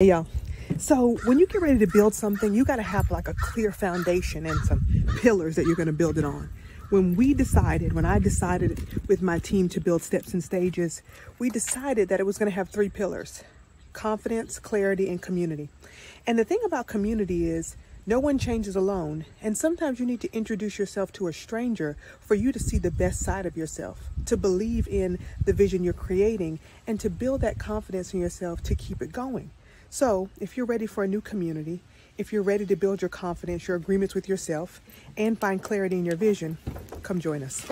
Y'all. So when you get ready to build something, you got to have like a clear foundation and some pillars that you're going to build it on. When we decided, when I decided with my team to build steps and stages, we decided that it was going to have three pillars confidence, clarity, and community. And the thing about community is no one changes alone. And sometimes you need to introduce yourself to a stranger for you to see the best side of yourself, to believe in the vision you're creating, and to build that confidence in yourself to keep it going. So, if you're ready for a new community, if you're ready to build your confidence, your agreements with yourself, and find clarity in your vision, come join us.